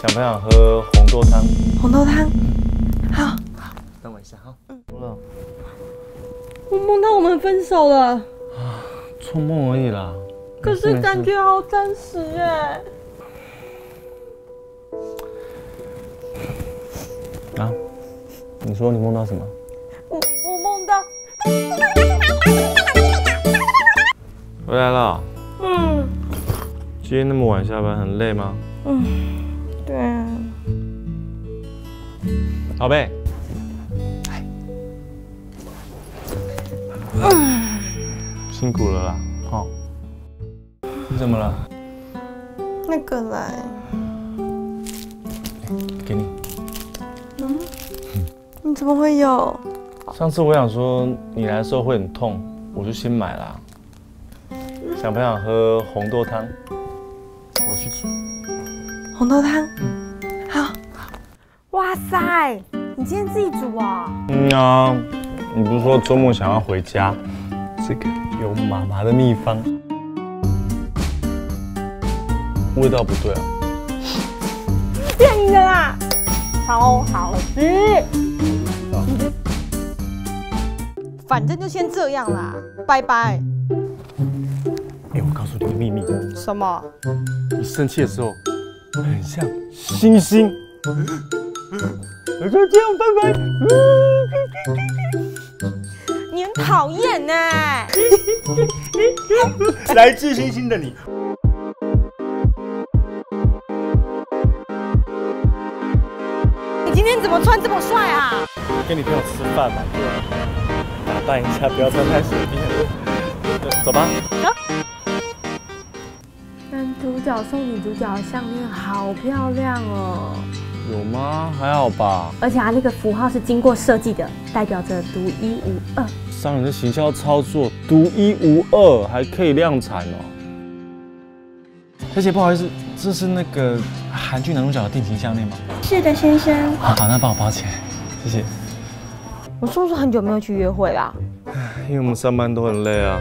想不想喝红豆汤？红豆汤，好。等我一下哈。嗯。我梦到我们分手了。啊，做梦而已啦。可是感觉好真实耶。啊？你说你梦到什么？我我梦到。回来了。嗯。今天那么晚下班，很累吗？嗯，对啊。宝贝。辛苦了啦，哦。你怎么了？那个来。给你。嗯？你怎么会有？上次我想说你来的时候会很痛，我就先买了。想不想喝红豆汤？我去煮。红豆汤。嗯。好。哇塞，你今天自己煮啊？嗯啊。你不是说周末想要回家？这个有妈妈的秘方，味道不对啊。骗你的啦，超好吃。反正就先这样啦，拜拜。哎，我告诉你个秘密。什么？你生气的时候很像星星。我就这样拜拜。你很讨厌呢，来自星星的你，你今天怎么穿这么帅啊？跟你朋友吃饭嘛，打扮一下，不要穿太随便。走吧。啊。男主角送女主角的项链好漂亮哦。有吗？还好吧。而且它那个符号是经过设计的，代表着独一无二。商人的行销操作，独一无二，还可以量产哦。小姐，不好意思，这是那个韩剧男主角的定情项链吗？是的，先生。好，那帮我包起来，谢谢。我是不是很久没有去约会啦？因为我们上班都很累啊。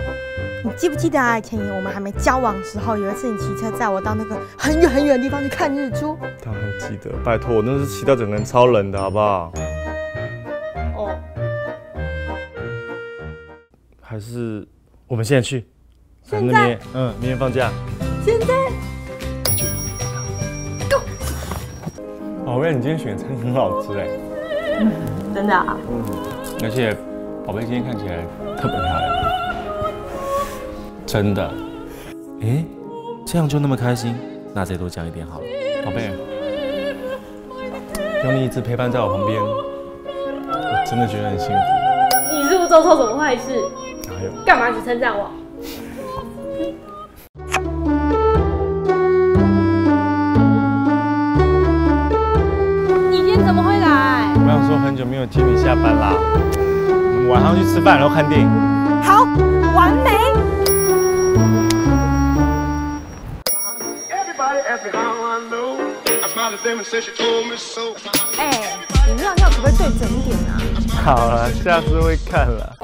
你记不记得啊？以前我们还没交往的时候，有一次你骑车载我到那个很远很远的地方去看日出。当然记得，拜托，我那是骑到整个人超冷的，好不好？哦还是我们现在去？现在？嗯，明天放假。现在？Go！宝贝，你今天选的真的很好吃哎。真的啊？嗯。而且，宝贝今天看起来特别漂亮。真的？哎，这样就那么开心？那再多讲一点好了。宝贝，有你一直陪伴在我旁边，我真的觉得很幸福。你是不是做错什么坏事？干嘛只称赞我？你今天怎么会来？我想说很久没有接你下班啦，晚上去吃饭，然后看电影。好，完美。哎，你尿尿可不可以对准一点啊？好了，下次会看了。